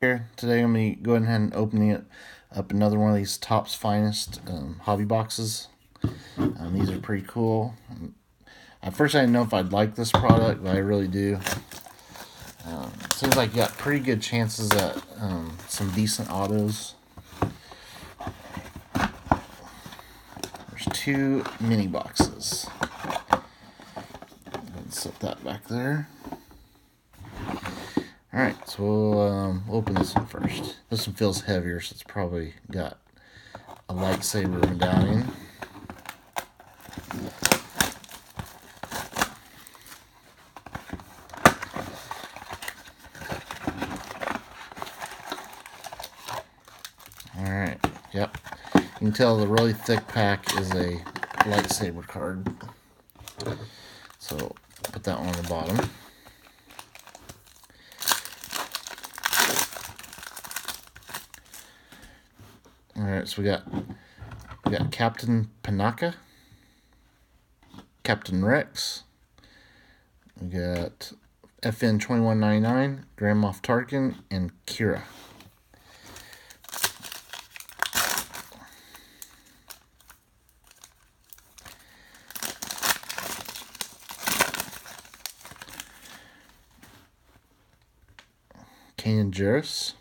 Here today I'm going to go ahead and open it up another one of these Topps Finest um, hobby boxes. Um, these are pretty cool. At first I didn't know if I'd like this product, but I really do. Um, seems like you got pretty good chances at um, some decent autos. There's two mini boxes. Let's set that back there. Alright, so we'll um, open this one first. This one feels heavier, so it's probably got a lightsaber medallion. Alright, yep. You can tell the really thick pack is a lightsaber card. So, put that one on the bottom. Alright, so we got we got Captain Panaka, Captain Rex, we got FN 2199, Grand Moff Tarkin, and Kira. Kanan Jarrus,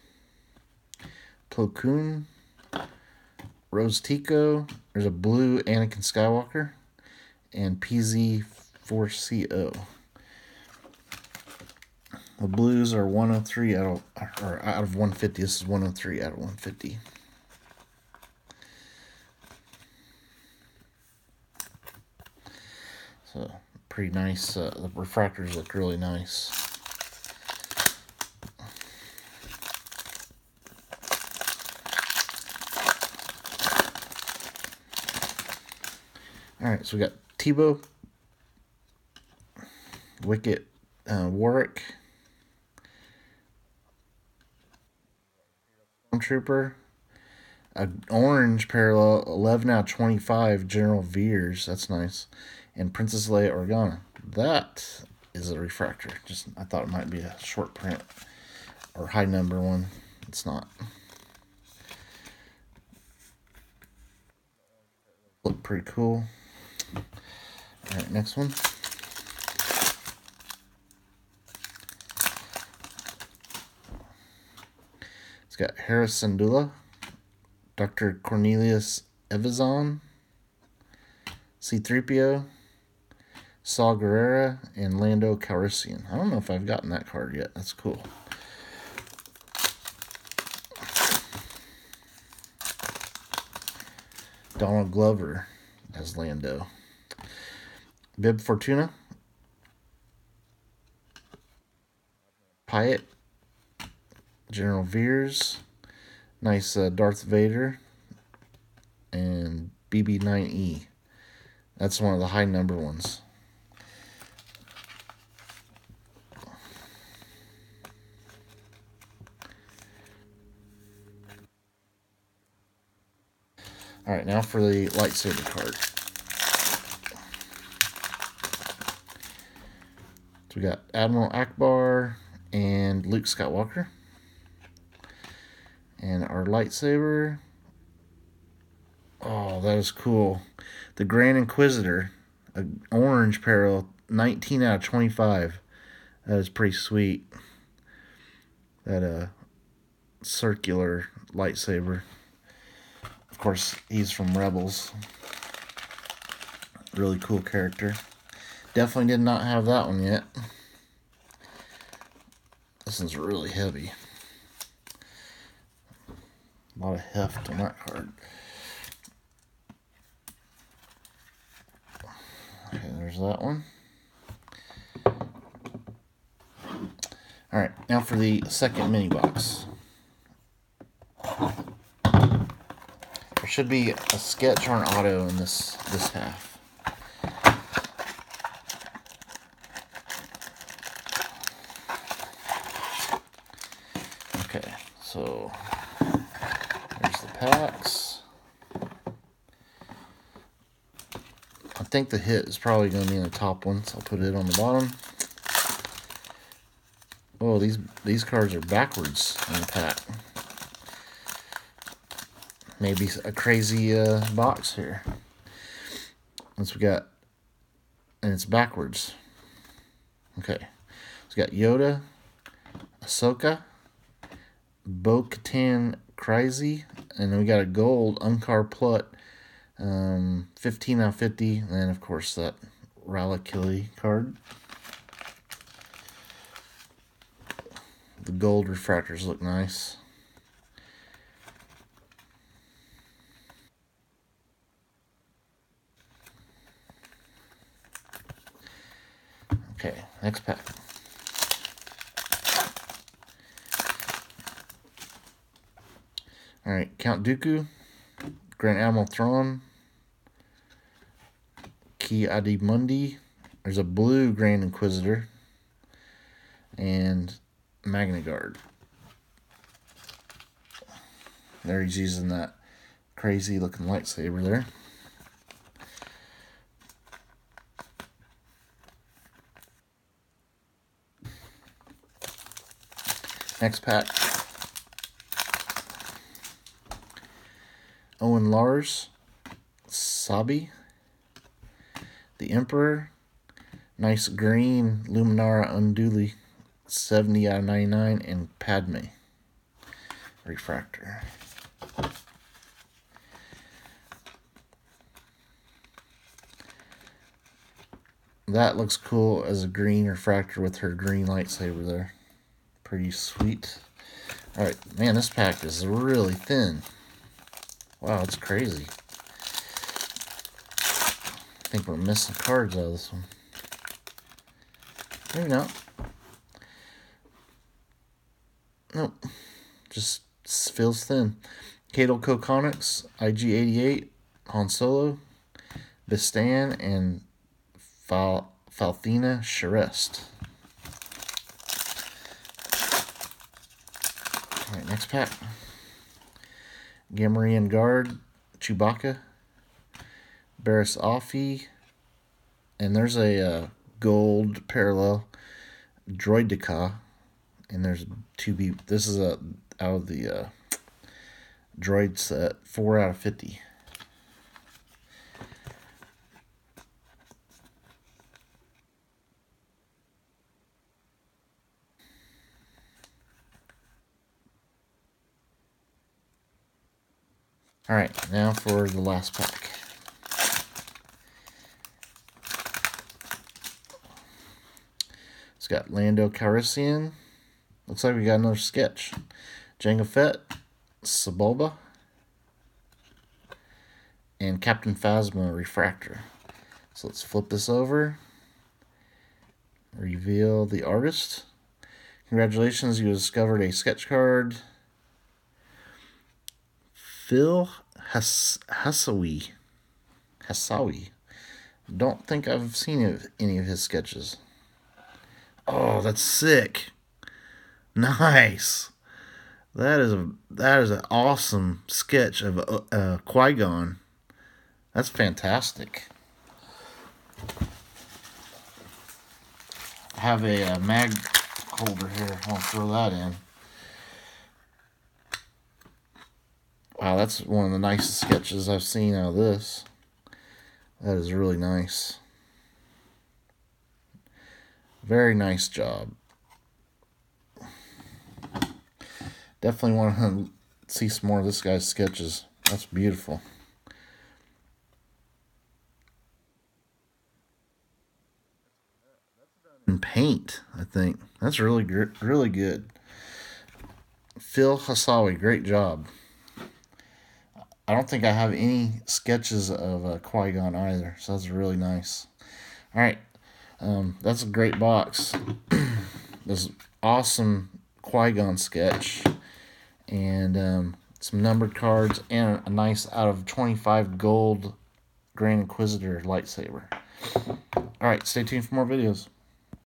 Plo Koon, Rose Tico. There's a blue Anakin Skywalker, and PZ4CO. The blues are 103 out of or out of 150. This is 103 out of 150. So pretty nice. Uh, the refractors look really nice. All right, so we got Teebo, Wicket, uh, Warwick, Trooper, an orange parallel, 11 out of 25, General Veers, that's nice, and Princess Leia Organa. That is a refractor. Just I thought it might be a short print or high number one. It's not. Look pretty cool. All right, next one. It's got Hera Syndulla, Dr. Cornelius Evazan, C-3PO, Saw Gerrera, and Lando Calrissian. I don't know if I've gotten that card yet. That's cool. Donald Glover as Lando. Bib Fortuna. Pyatt. General Veers. Nice uh, Darth Vader. And BB9E. That's one of the high number ones. All right, now for the lightsaber card. So we got Admiral Ackbar and Luke Skywalker. And our lightsaber. Oh, that is cool. The Grand Inquisitor, an orange parallel, 19 out of 25. That is pretty sweet. That uh circular lightsaber. Of course, he's from Rebels. Really cool character. Definitely did not have that one yet. This one's really heavy. A lot of heft on that card. Okay, there's that one. All right, now for the second mini box. There should be a sketch or an auto in this this half. Okay, so there's the packs. I think the hit is probably going to be in the top one, so I'll put it on the bottom. Oh, these these cards are backwards in the pack. Maybe a crazy uh, box here. Once we got, and it's backwards. Okay, we got Yoda, Ahsoka, Bo-Katan Kryze, and then we got a gold Unkar Plutt, um, 15 out of 50, and of course that Rala Killy card. The gold refractors look nice. Okay, next pack. All right, Count Dooku, Grand Admiral Thrawn, Ki-Adi-Mundi. There's a blue Grand Inquisitor and Magna Guard. There he's using that crazy looking lightsaber there. Next pack. Owen Lars, Sabi, the Emperor, nice green Luminara Unduli, 70 out of 99, and Padme, refractor. That looks cool as a green refractor with her green lightsaber there. Pretty sweet. Alright, man, this pack is really thin. Wow, it's crazy. I think we're missing cards out of this one. Maybe not. Nope. Just feels thin. Cato Coconics, IG-88, Han Solo, Bistan, and Fal Falthina Sharist. Alright, next pack. Gamorrean Guard, Chewbacca, Barriss Offee, and there's a uh, gold parallel Droideka, and there's two B. This is a out of the uh, droid set, four out of fifty. All right, now for the last pack. It's got Lando Calrissian. Looks like we got another sketch. Jango Fett, Sebulba, and Captain Phasma Refractor. So let's flip this over. Reveal the artist. Congratulations, you discovered a sketch card. Phil Has Hassawi. Hassawi. Don't think I've seen any of his sketches. Oh, that's sick. Nice. That is a that is an awesome sketch of uh, uh, Qui Gon. That's fantastic. I have a, a uh, mag holder here. I'll throw that in. Wow, that's one of the nicest sketches I've seen out of this. That is really nice. Very nice job. Definitely want to see some more of this guy's sketches. That's beautiful. And paint, I think. That's really. Really good. Phil Hassawi, great job. I don't think I have any sketches of uh, Qui-Gon either, so that's really nice. All right, um, that's a great box. this awesome Qui-Gon sketch and um, some numbered cards and a nice out of 25 gold Grand Inquisitor lightsaber. All right, stay tuned for more videos.